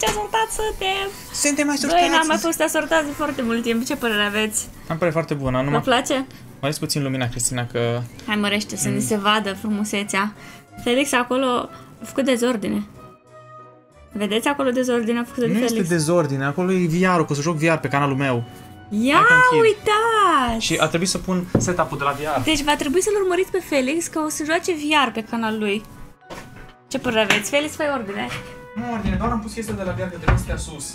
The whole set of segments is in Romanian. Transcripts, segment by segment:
ce asortat suntem! Suntem mai Băi, n-am mai fost asortați de foarte mult timp. Ce părere aveți? Am pare foarte bună, Vă numai... place? Mai puțin lumina, Cristina, că... Hai mărește să Mm. ni se vadă frumusețea. Felix acolo a făcut dezordine. Vedeți acolo dezordinea făcută de Nu este Felix? dezordine, acolo e VR-ul, că o să joc VR pe canalul meu. Ia Hai că închid. uitați! Și a trebuit să pun setup-ul de la VR. Deci va trebui să-l urmăriți pe Felix că o să joace VR pe canalul lui. Ce părere aveți? Felix, fai ordine. Nu, ordine, doar am pus chestia de la VR, că trebuie să stea sus.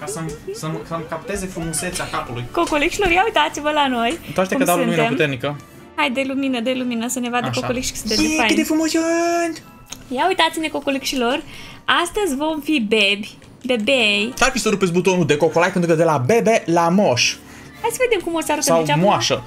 Ca să-mi, să-mi, să-mi capteze frumusețea capului. Cocolicilor, ia uitați-vă la noi. Uitați că cum dau lumină suntem. puternică. Hai, de lumină, de lumină, să ne vadă Așa. cocolic și cât de Ie, fain. cât de frumos sunt! Ia uitați-ne, cocolicilor. Astăzi vom fi bebi, bebei. Stai să rupeți butonul de cocolai pentru că de la bebe la moș. Hai să vedem cum o să arătă Sau deci acum- moașă.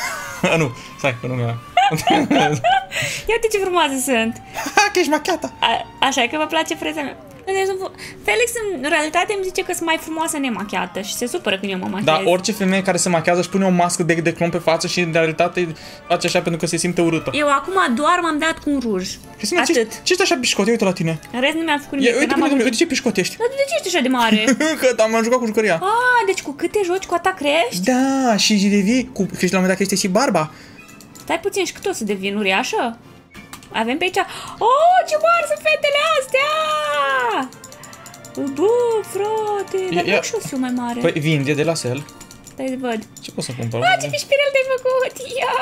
nu, stai că nu mi-era. Ia uite ce frumoase sunt. Ha, că ești machiata. A, așa e că vă place freza mea. Deci, sunt fu- Felix în realitate îmi zice că sunt mai frumoasă nemachiată și se supără când eu mă machiez. Da, orice femeie care se machează își pune o mască de, de clon pe față și în realitate face așa pentru că se simte urâtă. Eu acum doar m-am dat cu un ruj. Cristina, ce, Atât. ce ești așa pișcot? Ia uite la tine. În rest nu mi-am făcut Ia, nimic. că uite, n-am uite, avut... uite ce pișcot ești. Dar de ce ești așa de mare? că am jucat cu jucăria. Ah, deci cu câte joci, cu atât crești? Da, și devii cu... Că și la un moment dat crește și barba. Stai puțin, și cât o să devin uriașă? Avem pe aici... Oh, ce mari sunt fetele astea! Bă, frate, dar Ia- ia- nu și eu sunt mai mare. Păi vinde de la sel. Stai să văd. Ce pot să cumpăr? Ah, ce pișpirel te-ai făcut! Ia!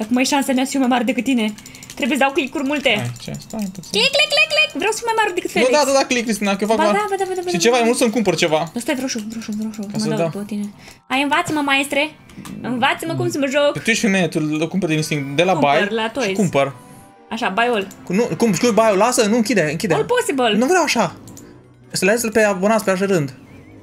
Acum ai șansa mea să fiu mai mare decât tine. Trebuie să dau click-uri multe. Hai, ce? Stai puțin. Click, click, click, click! Vreau să fiu mai mare decât Nu, Felix. da, da, da, click, Cristina, că eu fac Ba mare. da, ba da, ba da, ba Și da, ceva, ba e da. mult să-mi cumpăr ceva. Dar stai, vreau și eu, vreau și eu, vreau și eu. să Mă dau dau. după tine. Hai, învață-mă, maestre. Învață-mă cum să mă joc. Tu ești femeie, tu îl cumperi din instinct de la Cumpăr bai la și Toys. cumpăr. Așa, baiol. Cu- Nu, cum, știu, bai, lasă, nu, închide, închide. All possible. Nu vreau așa. Să le pe abonați pe așa rând.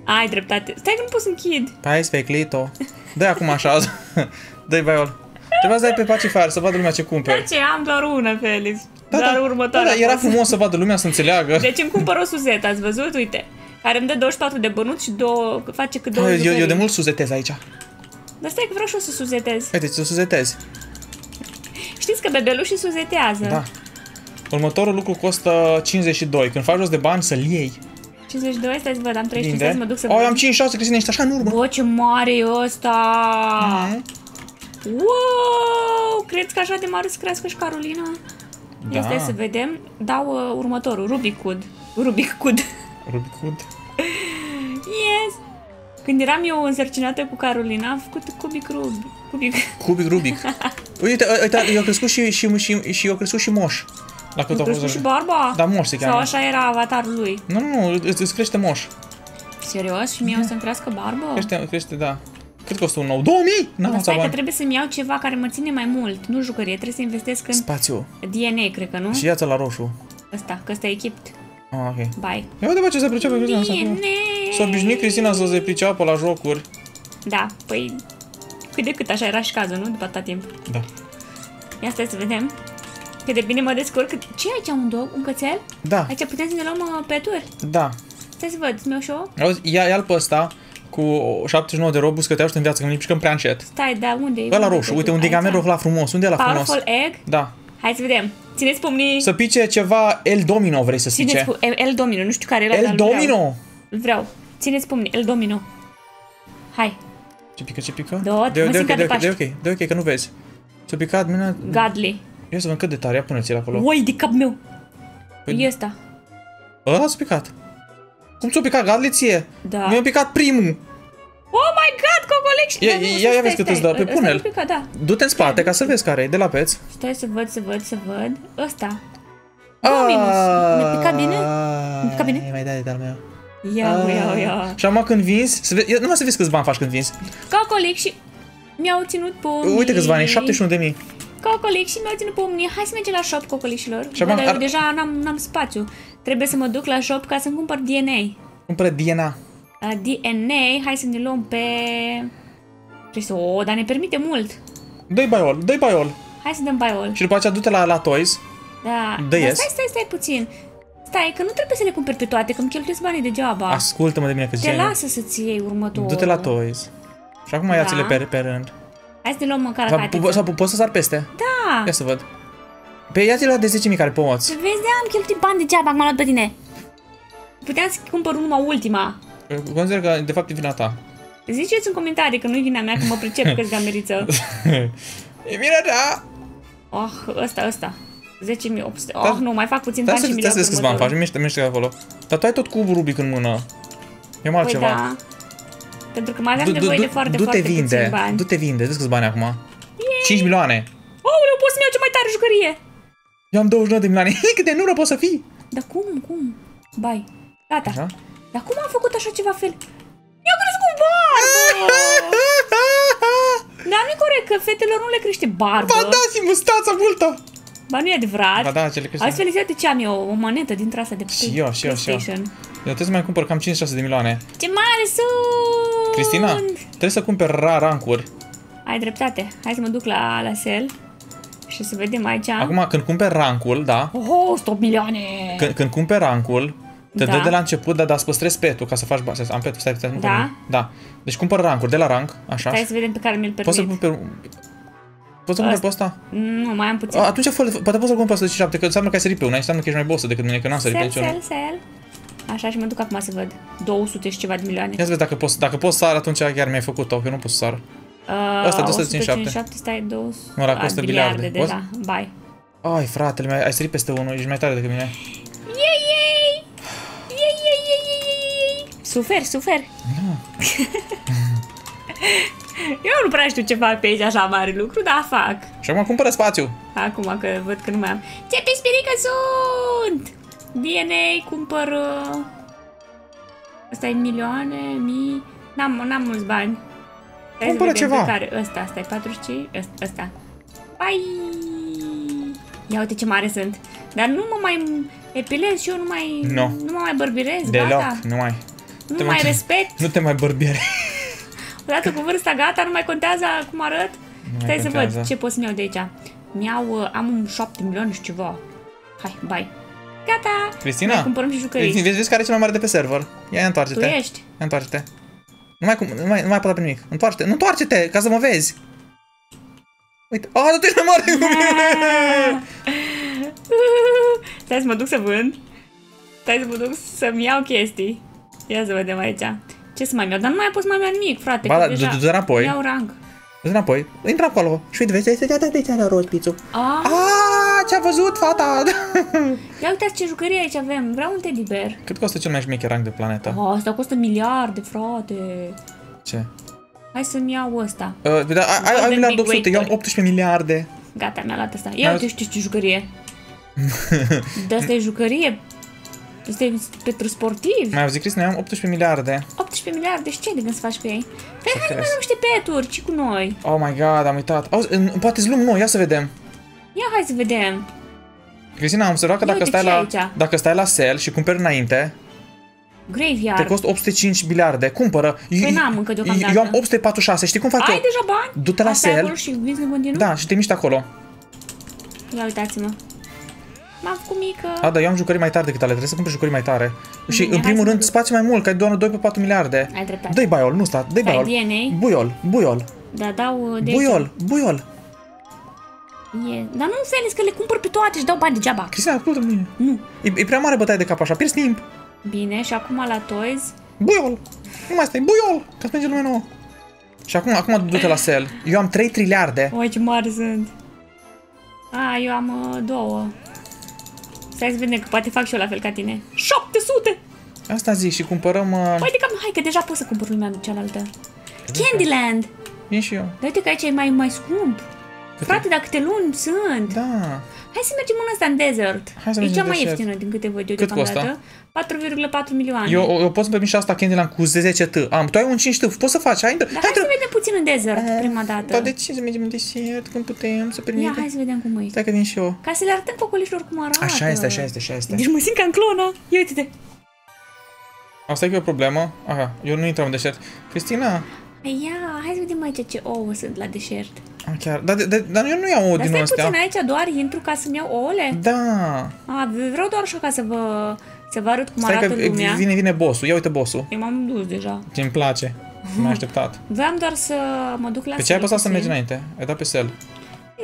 Ai dreptate. Stai că nu pot să închid. Hai, speclito. dă acum așa. Dă-i baiol. Trebuia să dai pe Pacifier să vadă lumea ce Dar cumperi. ce? Am doar una, Felix. Da, doar da, următoarea. Da, da, era pot să- frumos să vadă lumea să înțeleagă. Deci îmi cumpăr o suzetă, ați văzut? Uite. Care îmi dă 24 de bănuți și două, face cât două Da, eu, eu, eu de jucării. mult suzetez aici. Dar stai că vreau și eu să suzetez. Uite, ți-o suzetezi. Știți că bebelușii suzetează. Da. Următorul lucru costă 52. Când faci jos de bani, să-l iei. 52, stai să văd, am 35, Vinde. stai să mă duc să O, eu văd. am 56, Cristina, ești așa în urmă. Bă, ce mare e ăsta! Mhm. Wow! Crezi că așa de mare să crească și Carolina? Ia Da. stai să vedem. Dau uh, următorul, Rubik Cube. Rubik Cube. Rubic Hood. Yes! Când eram eu însărcinată cu Carolina, am făcut cubic Rubik. Cubic. Cubic Rubic. Uite, uite, eu crescut și, și, și, și eu crescut și moș. La cât Tu a fost. crescut și barba? Da, moș se Sau cheamă. așa era avatarul lui? Nu, nu, nu, îți, îți crește moș. Serios? Și mie o să-mi crească barbă? Crește, crește, da. Cât costă un nou? 2000? N-am Dar asta stai că bani. trebuie să-mi iau ceva care mă ține mai mult, nu jucărie, trebuie să investesc în Spațiu. DNA, cred că, nu? Și ia-ți la roșu. Ăsta, că ăsta e echipt. Ah, ok. Bye. Ia uite, bă, ce se pricepe Cristina. să- DNA! S-a obișnuit Cristina să se priceapă la jocuri. Da, păi cât de cât, așa era și cazul, nu? După atâta timp. Da. Ia stai să vedem. Cât de bine mă descurc. Ce e aici, un dog? Un cățel? Da, Aici putem să ne luăm uh, peturi? da. Stai să văd, îți meu și eu? Auzi, ia, ia-l pe ăsta cu 79 de robus că te ajută în viață, că mi mișcăm prea încet. Stai, da, unde e? Ăla Unde e roșu, uite, petul? un digamen Aici? roșu la frumos. Unde e la frumos? Powerful egg? Da. Hai să vedem. Țineți pumnii. Să pice ceva El Domino, vrei să Țineți zice? pu- El, El Domino, nu știu care e ăla, dar El îl vreau. Domino? Îl vreau. Țineți pumnii, El Domino. Hai, Ce pică, ce pică? Da, de, mă de, simt ok, ca de de, ok, de, Paște. ok, de ok, că nu vezi. Ți-a picat mâna... Godly. Ia să vedem cât de tare, ia puneți-l acolo. Oi, de cap meu. Păi- E ăsta. Ăla ți-a picat. Cum ți-a picat Gadli ție? Da. Mi-a picat primul. Oh my god, cocolex! Ia- Da, nu, ia- stai, ia vezi stai, cât îți dă, stai. pe Ăsta pune-l. nu pică, da. Du-te în spate ca să vezi care e, de la peț. Stai să văd, să văd, să văd. Ăsta. Dominus. Mi-a picat bine? Mi-a picat bine? Ai, mai dai de al meu. Ia, ia, ia. Și acum când vinzi, să vezi, ia, numai să vezi câți bani faci când vinzi. Cocolic și mi-au ținut pumnii. Uite câți bani, 71 de mii. Cocolic și mi-au ținut pumnii. Hai să mergem la shop, cocolișilor. Și Bă, acum dar eu ar- deja n-am, n-am spațiu. Trebuie să mă duc la shop ca să-mi cumpăr DNA. Cumpără DNA. La DNA, hai să ne luăm pe... Ce să... O, dar ne permite mult. Dă-i baiol, dă-i baiol. Hai să dăm baiol. Și după aceea du-te la, la Toys. Da. Dă Dar yes. stai, stai, stai puțin. Stai, că nu trebuie să le cumperi pe toate, că îmi cheltuiesc banii degeaba. Ascultă-mă de mine că Te ziceai. lasă să-ți iei următorul. Du-te la Toys. Și acum ia-ți-le Da. pe, pe rând. Hai să ne luăm măcar Sau, catiță. po- sau po- poți să sar peste? Da. Ia să văd. Pe ia-ți-le la de 10.000 care poți. Să vezi, de am cheltuit bani degeaba, acum am luat pe tine. puteam să cumpăr numai ultima. Consider că, de fapt, e vina ta. Ziceți în comentarii că nu e vina mea, că mă pricep câți gameriță. e vina ta! Oh, ăsta, ăsta. 10.800. Oh, nu, mai fac puțin Dar bani să și mi să câți bani faci, miște, miște acolo. Dar tu ai tot cubul Rubic în mână. E mai Păi altceva. da. Pentru că mai aveam nevoie de foarte, du-te foarte vinde, puțin bani. du-te vinde, vezi câți bani acum? 5 milioane. Oh, pot să-mi iau cea mai tare jucărie. Eu am 29 de milioane. Cât de nură poți să fii? Dar cum, cum? Bai. Gata. Așa? Dar cum am făcut așa ceva fel? Mi-au crescut barbă! Dar nu-i corect, că fetelor nu le crește barbă. Ba da, și mustața multă! Ba nu e adevărat. Ba da, ce le crește. Altfel, uite ce am eu, o monetă dintre asta de Și eu, și eu, și eu. PlayStation. Eu trebuie să mai cumpăr cam 56 de milioane. Ce mare sunt! Cristina, trebuie să cumperi ra rancuri. Ai dreptate. Hai să mă duc la, la sel și să vedem aici. Acum, când cumperi rancul, da, Oh, 100 milioane! când, când cumperi rancul, te Da. dă de la început, dar, dar îți păstrezi petul ca să faci bani. Am petul, stai, stai, nu Da? termin. Da. Deci cumpăr rancuri de la rank, așa. Stai să vedem pe care mi-l Poți să-l permit. cumperi... Poți să cumperi pe ăsta? Nu, mai am puțin. A, atunci fă poate poți să-l cumperi pe 107, că înseamnă că ai sărit pe una, înseamnă că ești mai bossă decât mine, că n-am sărit pe Sel, niciunul. sel, sel. Așa și mă duc acum să văd. 200 și ceva de milioane. Ia să vezi dacă poți, dacă poți sar, atunci chiar mi-ai făcut-o, că eu nu pot să sar. Uh, Ăsta, 257. 157, stai 200. Mă, la a, costă miliarde miliarde. deja. Bai. Ai, fratele, mi-ai ai sărit peste unul, ești mai tare decât mine. Yay, yay! Suferi, suferi. Eu nu prea știu ce fac pe aici așa mare lucru, dar fac. Și acum cumpără spațiu. Acum că văd că nu mai am. Ce pe spirică sunt? DNA, cumpăr... uh, Ăsta e milioane, mii... N-am, n-am mulți bani. Hai să Cumpără vedem ceva. Pe care. Ăsta, ăsta e 45, ăsta, ăsta. Pai! Ia uite ce mare sunt. Dar nu mă mai epilez și eu nu mai... Nu. Nu mă mai bărbirez, Deloc, gata. nu mai. Nu te mai mai- respect. Nu te mai bărbiere. Odată cu vârsta gata, nu mai contează cum arăt. mai Stai să contează. văd ce pot să-mi iau de aici. Mi-au, uh, am un 7 milioane și ceva. Hai, bai. Gata! Cristina? Mai cumpărăm și jucării. Vezi, vezi care e cel mai mare de pe server? Ia, Tu întoarce-te. ești. Ia, întoarce-te. Nu mai, cum, nu mai, nu mai apăsa pe nimic. Întoarce-te, nu întoarce-te, ca să mă vezi. Uite, a, tu ești mai mare cu mine. Stai să mă duc să vând. Stai să mă duc să-mi iau chestii. Ia să vedem aici. Ce să mai iau? Dar nu mai pot să mai iau nimic, frate. Ba că da, deja du-te înapoi. Iau rang. Du-te înapoi, intră acolo și uite, vezi, este de de de roz pițu. Ah, Ah, ce-a văzut fata? ia uitați ce jucărie aici avem. Vreau un teddy bear. Cât costă cel mai șmecher rang de planetă? Oh, asta costă miliarde, frate. Ce? Hai să-mi iau ăsta. Uh, da, ai, ai, ai Golden miliard Big 800, eu am Waiter. 18 miliarde. Gata, mi-a luat asta. Ia Mi-a uite, luat- știi ce jucărie. De asta e jucărie. Asta e pentru sportiv. Mai auzit, Cristina, eu am 18 miliarde. 18 miliarde, și ce de gând să faci cu ei? Păi hai să mai crezi? luăm niște peturi, ci cu noi. Oh my god, am uitat. Auzi, în- poate îți luăm noi, ia să vedem. Ia hai să vedem. Cristina, am observat că Ia dacă uite stai, ce la, e aici. dacă stai la sel și cumperi înainte, Graveyard. te costă 805 miliarde. Cumpără. Păi n-am încă deocamdată. Eu am 846. Știi cum fac Ai eu? deja bani? Du-te la Asta e sel. acolo și vinzi în continuu? Da, și te miști acolo. Ia uitați-mă. M-am făcut mică. A, da, eu am jucării mai tare decât ale, trebuie să cumperi jucării mai tare. Și, Bine, în hai primul să rând, mă duc. spațiu mai mult, că ai doar 2 pe 4 miliarde. Ai dreptate. Dă-i baiol, nu sta, dă-i Stai, baiol. DNA. Buiol, buiol, Da, dau uh, de buiol, buiol. aici. E. Dar nu înțeles că le cumpăr pe toate și dau bani degeaba. Cristina, ascultă mine. Nu. E, e prea mare bătaie de cap așa, pierzi timp. Bine, și acum la Toys. Buiol. Nu mai stai, buiol, ca să merge lumea nouă. Și acum, acum du-te la sel. Eu am 3 triliarde. Oi, ce mari sunt. A, eu am uh, două. Stai să vedem că poate fac și eu la fel ca tine. 700! Asta zic și cumpărăm... Uh, Păi de cam, hai că deja pot să cumpăr lumea cealaltă. Candyland! vin și eu. Dar uite că aici e mai, mai scump. Frate, dacă te luni sunt. Da. Hai să mergem în ăsta în desert. Hai să e mergem cea în mai desert. ieftină din câte văd eu Cât deocamdată. 4,4 milioane. Eu, eu pot să-mi permit și asta Candyland cu 10 T. Am, tu ai un 5 T, poți să faci, hai, Dar hai, hai să vedem puțin în desert prima dată. Dar de ce să mergem în desert când putem să Ia, permitem? hai să vedem cum e. Stai că vin și eu. Ca să le arătăm cocolișilor cum arată. Așa este, așa este, așa este. Deci mă simt ca în clona. Ia uite-te. Asta e că e o problemă. Aha, eu nu intram în deșert. Cristina, Păi Ia, hai să vedem aici ce ouă sunt la deșert. Ah, chiar, dar, dar, dar eu nu iau ouă Dar din stai astea. puțin aici, doar intru ca să-mi iau ouăle? Da. A, vreau doar așa ca să vă, să vă arăt cum Stai arată că lumea. vine, vine bossul. Ia uite bossul. Eu m-am dus deja. Ce îmi place. M-ai așteptat. Vreau doar să mă duc la Pe ce ai sel apăsat să puțin. mergi înainte? Ai dat pe sel.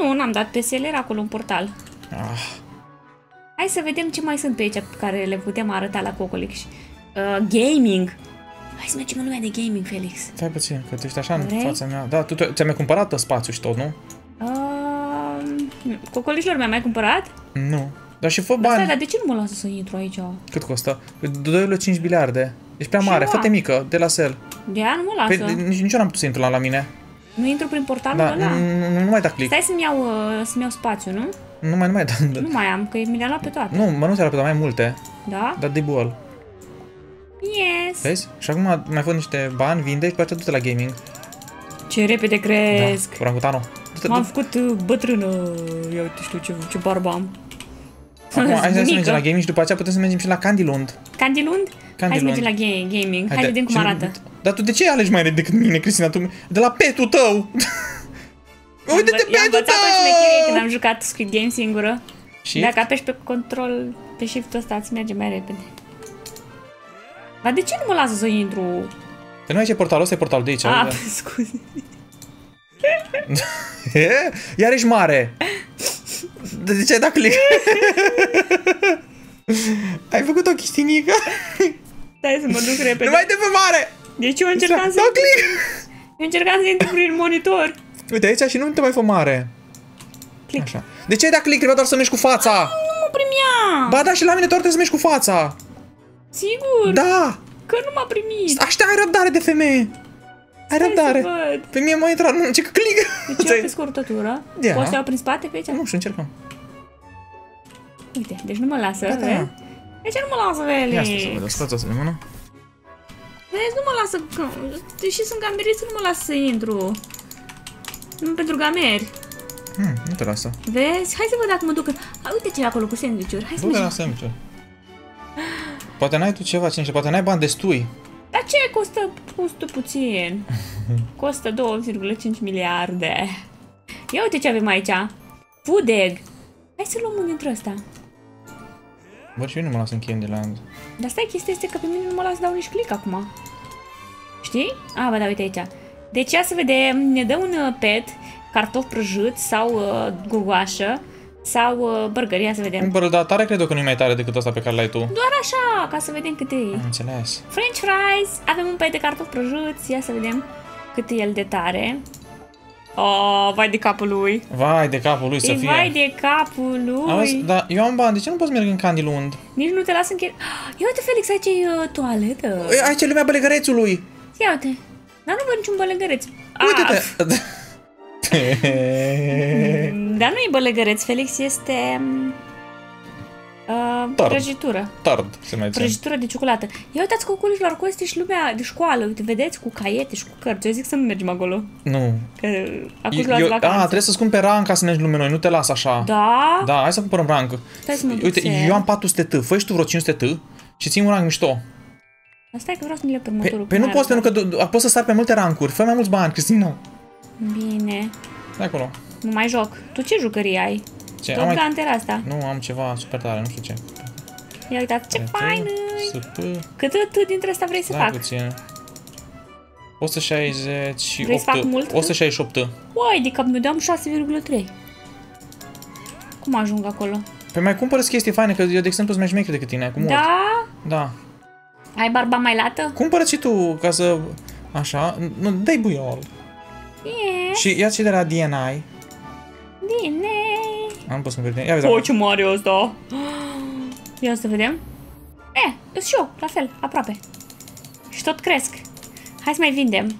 Nu, n-am dat pe sel, era acolo un portal. Ah, Hai să vedem ce mai sunt pe aici pe care le putem arăta la Cocolix. Uh, gaming. Hai să mergem în lumea de gaming, Felix. Stai puțin, că tu ești așa în Vrei? fața mea. Da, tu tu- ți-ai mai cumpărat spațiu și tot, nu? Uh, cocolișilor mi-a mai cumpărat? Nu. Dar și fă Dar stai, bani. dar de ce nu mă lasă să intru aici? Cât costă? 2,5 miliarde. Ești prea Și mare, eu fă-te am. mică, de la sel. De aia nu mă Păi, lasă. nici, nici eu n-am putut să intru la, la mine. Nu intru prin portalul Da, ăla? nu, nu, nu mai da click. Stai să-mi iau, uh, să-mi iau spațiu, nu? Nu mai, nu mai da. Nu mai am, că mi le-a luat pe toate. Nu, mă nu ți-a mai multe. Da? Dar de bol. Yes! Vezi? Și acum mai fă niște bani, vinde și pe aceea du-te la gaming. Ce repede cresc! Da, orangutano. Du-te, M-am du făcut uh, bătrână. Ia uite, știu ce, ce barbă am. Acum, hai să Bunică. mergem la gaming și după aceea putem să mergem și la Candylund. Candilund? Hai să Candylund. mergem la ga- gaming. Hai, Haide. vedem cum Și- arată. Dar tu de ce alegi mai repede decât mine, Cristina? Tu, de la petul tău! Uite-te I-am petul învățat o șmecherie când tău! am jucat Squid Game singură. Și? Dacă apeși pe control, pe shift-ul ăsta, îți merge mai repede. Dar de ce nu mă lasă să intru? Pe nu aici e portalul, ăsta e portalul de aici. Ah, uite. scuze. Iar ești mare! De de ce ai dat click? ai făcut o chistinică? Stai să mă duc repede. Nu mai de pe mare! Deci eu încercam să... Dau click! Eu încercam să intru prin monitor. Uite aici și nu te mai fă mare. Click. Așa. De ce ai dat click? Trebuia doar să mergi cu fața. Nu mă primea! Ba da, și la mine doar trebuie să mergi cu fața. Sigur? Da! Că nu m-a primit. Aștia ai răbdare de femeie. Ai Stai să răbdare. văd. Pe mie mă intra, nu, ce că click. Deci eu pe scurtătură. Da. Poți să iau prin spate pe aici? Nu știu, încercăm. Uite, deci nu mă lasă, Da, da. vezi? De ce nu mă lasă, Veli? Ia asta să văd, scoate să de mână. Vezi, nu mă lasă, că, deși sunt gamerist, nu mă lasă să intru. Nu pentru gameri. Hmm, nu te lasă. Vezi? Hai să văd dacă mă duc. A, uite ce e acolo cu sandwich-uri. Hai să Du-te la mergem. Semnce. Poate n-ai tu ceva, cine știe, poate n-ai bani destui. Dar ce costă, costă puțin? Costă 2,5 miliarde. Ia uite ce avem aici. Food egg. Hai să luăm unul dintre ăsta. Bă, și eu nu mă las în Candyland. Dar stai, chestia este că pe mine nu mă las să dau nici click acum. Știi? A, bă, da, uite aici. Deci ia să vedem, ne dă un uh, pet, cartof prăjit sau uh, gugoașă sau uh, burger, ia să vedem. Cumpără, dar tare cred eu că nu e mai tare decât ăsta pe care l-ai tu. Doar așa, ca să vedem cât e. Am înțeles. French fries, avem un pet de cartof prăjiți, ia să vedem cât e el de tare. Oh, vai de capul lui. Vai de capul lui să E fie. vai de capul lui. Auzi, dar eu am bani, de ce nu poți merg în Candylund? Nici nu te las închid. Ia uite, Felix, aici e uh, toaletă. Ei, Aici e lumea bălegărețului. Ia uite. Dar nu văd niciun bălegăreț. Ah, Uite-te. mm, Dar nu e bălegăreț, Felix, este... mm, Uh, Tard. prăjitură. Tard, se mai ține. Prăjitură de ciocolată. Ia uitați cocolilor, cu este și lumea de școală. Uite, vedeți? Cu caiete și cu cărți. Eu zic să nu mergem acolo. Nu. Că acum Eu, luați eu, vacanță. a, trebuie să-ți cumperi rank ca să mergi lume noi, nu te las așa. Da? Da, hai să cumpărăm rank. Stai să mă duc Uite, să- eu am 400 T, fă și tu vreo 500 T și ții un rank mișto. Dar stai că vreau să mi le pe Pe, următorul. pe nu poți, pentru că do- poți să sari pe multe rancuri. Fă mai mulți bani, Cristina. Bine. Stai acolo. Nu mai joc. Tu ce jucării ai? Ce? Tot Am mai... gantera asta. Nu, am ceva super tare, nu știu ce. Ia uitați ce fain SP, Cât atât dintre asta vrei să da, fac? puțin. 168 Vrei să fac mult? 168 Uai, de cap, mi-o 6,3. Cum ajung acolo? Păi mai cumpără chestii faine, că eu, de exemplu, sunt mai șmecher decât tine, cu mult. Da? Da. Ai barba mai lată? Cumpără și tu, ca să... Așa, nu, dai buiol. E, Și ia ce de la DNI. bine. Am pus cumpări DNI. Ia vezi, O, acolo. ce mare e ăsta! Ia să vedem. E, îs și eu, la fel, aproape. Și tot cresc. Hai să mai vindem.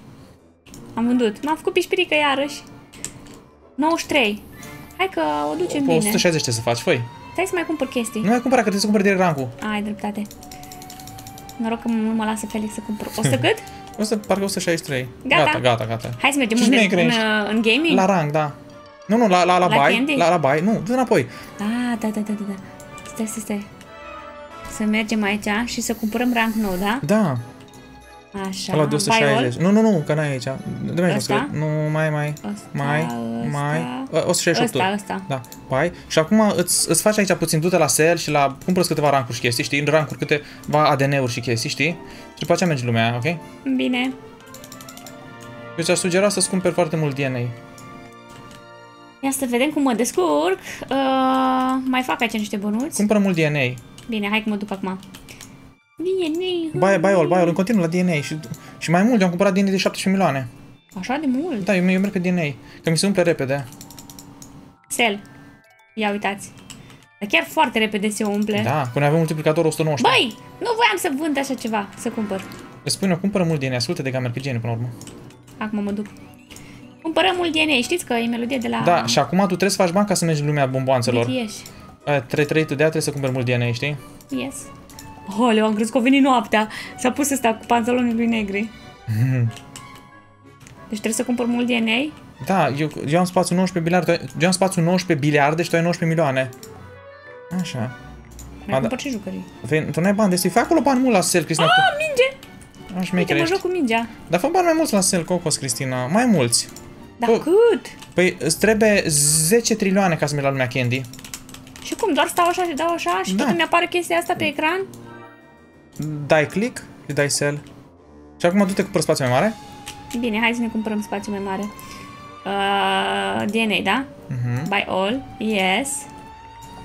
Am vândut. M-am făcut pișpirică iarăși. 93. Hai că o ducem Pe bine. 160 ce să faci, făi. Stai să mai cumpăr chestii. Nu mai cumpăra, că trebuie să cumpări direct rancul. Ai dreptate. Noroc că nu mă lasă Felix să cumpăr. O să cât? O să, parcă 163. Gata. Gata, gata, gata. Hai să mergem Ce unde? șmecher În, ești. uh, în gaming? La rang, da. Nu, nu, la, la, la, La bai. Candy? La, la bai. Nu, du înapoi. Ah, da, da, da, da, da. Stai, stai, stai. Să mergem aici și să cumpărăm rank nou, da? Da. Așa. Ăla de buy all. 160. Nu, nu, nu, că n-ai aici. Dă mai jos, Ăsta? că- Nu, mai, mai. Ăsta, mai, ăsta. mai. Ă, 168. Ăsta, ăsta. Da, bai. Și acum îți, îți faci aici puțin, du-te la sel și la cumpără câteva rancuri și chestii, știi? În rancuri câteva ADN-uri și chestii, știi? Și după aceea mergi lumea, ok? Bine. Eu ți-aș sugera să-ți cumperi foarte mult DNA. Ia să vedem cum mă descurc. Uh, mai fac aici niște bănuți. Cumpără mult DNA. Bine, hai că mă duc acum. DNA. Bai, bai, all, bai, all, în continuu la DNA și, și mai mult, eu am cumpărat DNA de 17 milioane. Așa de mult. Da, eu, eu merg pe DNA, că mi se umple repede. Sel. Ia uitați. Dar chiar foarte repede se umple. Da, când avem multiplicator 119. Băi, nu voiam să vând așa ceva, să cumpăr. Îți spun eu, cumpără mult DNA, ascultă de gamer pe până la urmă. Acum mă duc. Cumpărăm mult DNA, știți că e melodie de la... Da, și acum tu trebuie să faci bani ca să mergi în lumea bomboanțelor. BTS. Uh, Trei trei tu de aia trebuie să cumperi mult DNA, știi? Yes. Oleu, am crezut că a venit noaptea. S-a pus ăsta cu pantalonii lui negri. Deci trebuie să cumpăr mult DNA? Da, eu, eu am spațiu 19 miliarde, tu ai- eu am spațiu 19 miliarde și tu ai 19 milioane. Așa. Mai da. cumpăr și jucării. Vei, tu n-ai bani destui, fai acolo bani mult la sel, Cristina. Ah, minge! Tu, așa Uite, mă ești. joc cu mingea. Dar fă bani mai mulți la sel, Cocos, Cristina. Mai mulți. Dar Oh. cât? Păi îți trebuie 10 trilioane ca să mergi la lumea Candy. Și cum? Doar stau așa și dau așa și Da. tot îmi apare chestia asta pe ecran? Dai click și dai sell. Și acum du-te cu spațiu mai mare. Bine, hai să ne cumpărăm spațiu mai mare. Uh, DNA, da? Mhm. Buy all. Yes.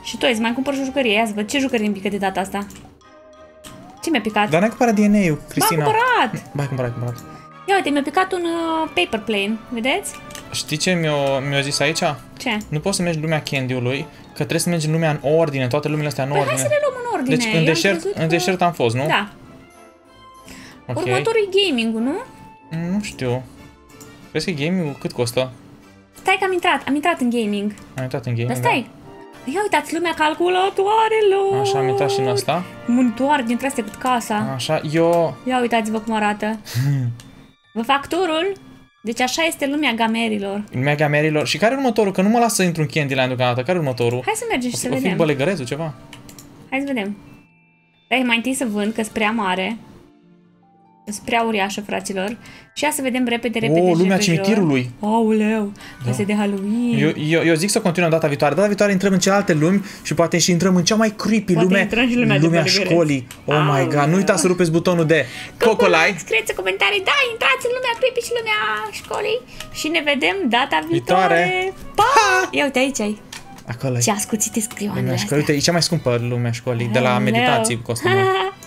Și tu îți mai cumpăr și o jucărie. Ia să văd ce jucărie îmi pică de data asta. Ce mi-a picat? Dar n-ai cumpărat DNA-ul, M-am Cristina. cumpărat! Ba, ai cumpărat, ai cumpărat. Ia uite, mi-a picat un uh, paper plane. Vedeți? Știi ce mi-a mi zis aici? Ce? Nu poți să mergi în lumea Candy-ului, că trebuie să mergi în lumea în ordine, toate lumile astea în Păi hai ordine. să le luăm în ordine. Deci Eu în am deșert, crezut în că- deșert am fost, nu? Da. Ok. Următorul e gaming nu? Mm, Nu știu. Crezi că gaming cât costă? Stai că am intrat, am intrat în gaming. Am intrat în gaming, Dar stai. Ia uitați lumea calculatoarelor. da? Așa, am intrat și în asta. Monitoare dintre astea cât casa. Așa, eu... Ia uitați-vă cum arată. Vă fac turul. Deci așa este lumea gamerilor. Lumea gamerilor. Și care e următorul? Că nu mă las să intru în Candyland deocamdată. Care e următorul? Hai să mergem și să o fi vedem. bălegărețul ceva? Hai să vedem. Dai mai întâi să vând, că sunt prea mare. Sunt prea uriașă, fraților. Și ia să vedem repede, repede, O, lumea repede, cimitirului. Aoleu, da. este de Halloween. Eu, eu, eu zic să continuăm data viitoare. Data viitoare intrăm în celelalte lumi și poate și intrăm în cea mai creepy Poate lume, intrăm și lumea de lumea bălegăreți. școlii. Oh my Aoleu. god, nu uitați să rupeți butonul de Cocolai. Scrieți în comentarii, da, intrați în lumea creepy și lumea școlii și ne vedem data Viitoare. viitoare. Pa! Ia uite aici ai. Acolo e. Ce ascuțite scriu Lumea școlii. Uite, e cea mai scumpă lumea școlii. De la meditații costă mult.